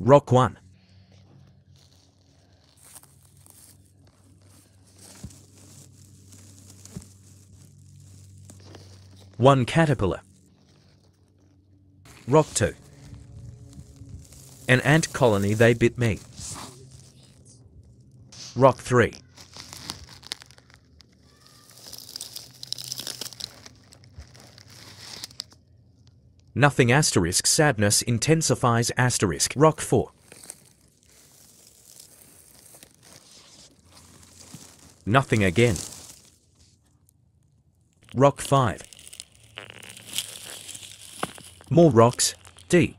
Rock 1. One caterpillar. Rock 2. An ant colony they bit me. Rock 3. Nothing asterisk sadness intensifies asterisk. Rock 4. Nothing again. Rock 5. More rocks. D.